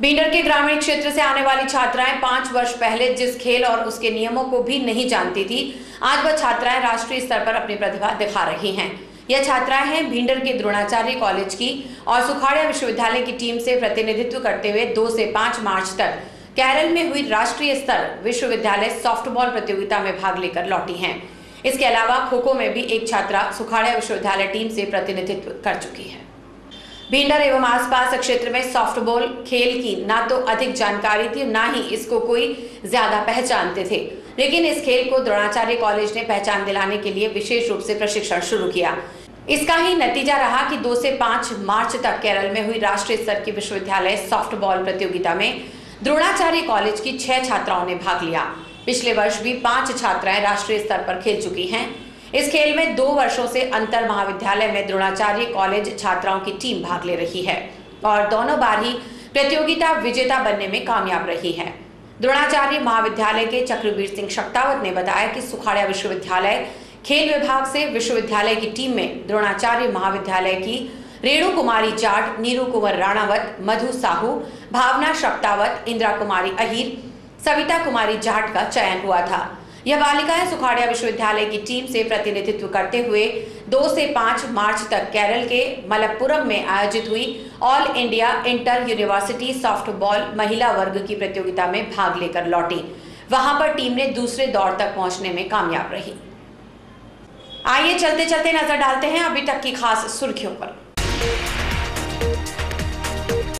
Bidder के ग्रामीण क्षेत्र से आने वाली छात्राएँ पाँच वर्ष पहले जिस खेल और उसके नियमों को भी नहीं जानती थी, आज वह छात्राएँ राष्ट्रीय स्तर पर अपनी प्रतिभा दिखा रही हैं। यह छात्राएँ हैं भिंडर के द्रोणाचार्य कॉलेज की और सुखाड़िया विश्वविद्यालय की टीम से प्रतिनिधित्व करते हुए दो से पाँच मार्च तक केरल में हुई राष्ट्रीय स्तर विश्वविद्यालय सॉफ्टबॉल प्रतियोगिता में भाग लेकर लौटी हैं। इसके अलावा खो खो में भी एक छात्रा सुखाड़िया विश्वविद्यालय टीम से प्रतिनिधित्व कर चुकी है। भिंडर एवं आसपास क्षेत्र में सॉफ्टबॉल, खेल की ना तो अधिक जानकारी थी, ना ही इसको कोई ज़्यादा पहचानते थे। लेकिन इस खेल को द्रोणाचार्य कॉलेज ने पहचान दिलाने के लिए विशेष रूप से प्रशिक्षण शुरू किया। इसका ही नतीजा रहा कि दो से पाँच मार्च तक केरल में हुई राष्ट्रीय स्तर की विश्वविद्यालय सॉफ्टबॉल प्रतियोगिता में द्रोणाचार्य कॉलेज की छह छात्राओं ने भाग लिया। पिछले वर्ष भी पाँच छात्राएँ राष्ट्रीय स्तर पर खेल चुकी हैं। इस खेल में दो वर्षों से अंतर महाविद्यालय में द्रोणाचार्य कॉलेज छात्राओं की टीम भाग ले रही है और दोनों बार ही प्रतियोगिता विजेता बनने में कामयाब रही है। द्रोणाचार्य महाविद्यालय के चक्रवीर सिंह शक्तावत ने बताया कि सुखाड़िया विश्वविद्यालय खेल विभाग से विश्वविद्यालय की टीम में द्रोणाचार्य महाविद्यालय की रेणु कुमारी जाट, नीरू कुंवर राणावत, मधु साहू, भावना शक्तावत, इंदिरा कुमारी अहिर, सविता कुमारी जाट का चयन हुआ था। यह बालिकाएँ सुखाड़िया विश्वविद्यालय की टीम से प्रतिनिधित्व करते हुए दो से पाँच मार्च तक केरल के मलप्पुरम में आयोजित हुई all India inter university softball महिला वर्ग की प्रतियोगिता में भाग लेकर लौटी। वहाँ पर टीम ने दूसरे दौर तक पहुँचने में कामयाब रही। आइए चलते चलते नज़र डालते हैं अभी तक की खास सुर्खियों पर।